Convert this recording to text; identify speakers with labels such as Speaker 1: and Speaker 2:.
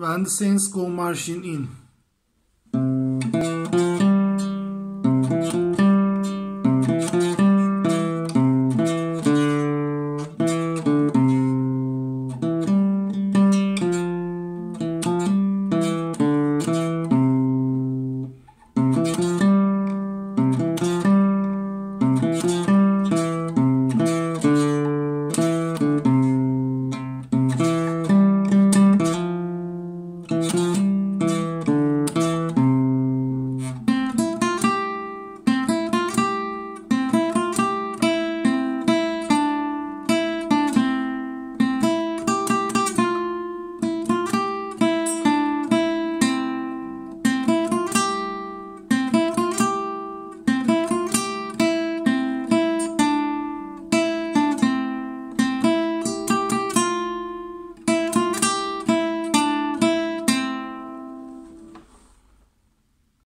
Speaker 1: when the saints go marching in.